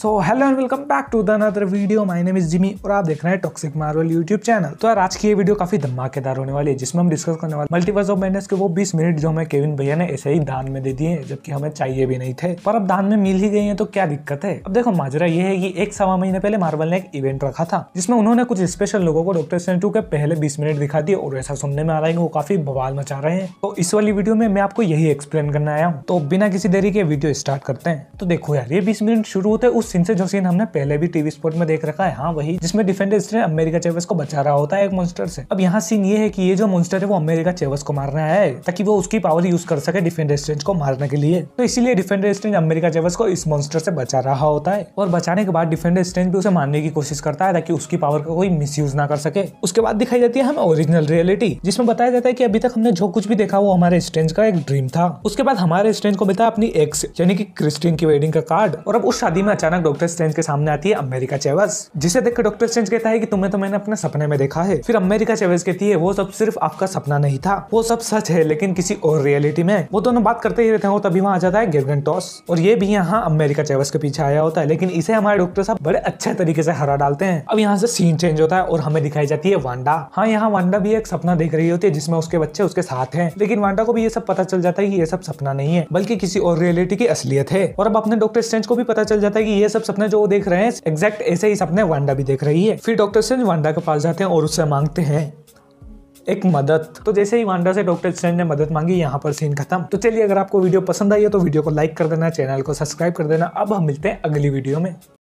So hello and welcome back to the another video my name is Jimmy और आप देख रहे हैं टॉक्सिक मार्वल यूट्यूब चैनल तो यार, आज की ये वीडियो काफ़ी धमाकेदार होने वाली है, जिसमें हम डिस्कस करने वाले मल्टीवर्स ऑफ़ मैडनेस के वो 20 मिनट जो हमें केविन भैया ने ऐसे ही दान में दे दिए, जबकि हमें चाहिए भी नहीं थे। पर अब दान में मिल ही गए हैं तो क्या दिक्कत है? अब देखो, माजरा ये है कि एक सवा महीने पहले मार्वल ने एक इवेंट रखा था, जिसमें उन्होंने कुछ स्पेशल लोगों को डॉक्टर टू के पहले बीस मिनट दिखा दिए और ऐसा सुनने में आ रहा है वो काफ़ी बवाल मचा रहे हैं। तो इस वाली वीडियो में मैं आपको यही एक्सप्लेन करने आया हूँ। तो बिना किसी देरी के वीडियो स्टार्ट करते हैं। तो देखो यार, ये बीस मिनट शुरू होते उस से, जो सीन हमने पहले भी टीवी स्पोर्ट में देख रखा है हाँ वही, जिसमें डिफेंडर स्ट्रेंज अमेरिका चेवस को बचा रहा होता है एक मॉन्स्टर से। अब यहाँ सीन ये है कि ये जो मॉन्स्टर है, वो अमेरिका चेवस को मारना है, ताकि वो उसकी पावर यूज़ कर सके डिफेंडर स्ट्रेंज को मारने के लिए। तो इसीलिए डिफेंडर स्ट्रेंज अमेरिका चेवस को इस मॉन्स्टर से बचा रहा होता है, और बचाने के बाद डिफेंडर स्ट्रेंज भी उसे मारने की कोशिश करता है, ताकि उसकी पावर का कोई मिस ना कर सके। उसके बाद दिखाई जाती है हमें ओरिजिनल रियलिटी जिसमें बताया जाता है कि अभी तक हमने जो कुछ भी देखा, वो हमारे स्ट्रेंज का एक ड्रीम था। उसके बाद हमारे स्ट्रेंज को मिलता है अपनी एक्स यानी कि क्रिस्टीन की वेडिंग का कार्ड और अब उस शादी में अचानक डॉक्टर स्ट्रेंज के सामने आती है, अमेरिका चेवस जिसे देखकर डॉक्टर स्ट्रेंज कहता है कि तुम्हें तो मैंने अपने सपने में देखा है। फिर अमेरिका चेवस कहती है, वो सब सिर्फ़ आपका सपना नहीं था। वो सब सच है, लेकिन किसी और रियलिटी में। वो दोनों बात करते ही रहते हैं और तभी वहाँ आ जाता है गिरगन टॉस। और ये भी यहाँ अमेरिका चेवस के पीछे आया होता है, लेकिन इसे हमारे डॉक्टर साहब बड़े अच्छे तरीके से हरा डालते हैं। अब यहाँ से सीन चेंज होता है और हमें दिखाई जाती है वांडा। हाँ यहाँ वांडा भी एक सपना देख रही होती है, जिसमें उसके बच्चे उसके साथ हैं। लेकिन वांडा को भी ये सब पता चल जाता है कि ये सब सपना नहीं है, बल्कि किसी और रियलिटी की असलियत है। और अब अपने डॉक्टर स्ट्रेंज को भी पता चल जाता है कि ये सब सपने जो वो देख रहे हैं एग्जैक्ट ऐसे ही सपने वांडा भी देख रही है। फिर डॉक्टर स्ट्रेंज वांडा के पास जाते हैं और उससे मांगते हैं एक मदद। तो जैसे ही वांडा से डॉक्टर स्ट्रेंज ने मदद मांगी, यहाँ पर सीन खत्म। तो चलिए, अगर आपको वीडियो पसंद आई है तो वीडियो को लाइक कर देना चैनल को सब्सक्राइब कर देना। अब हम मिलते हैं अगली वीडियो में।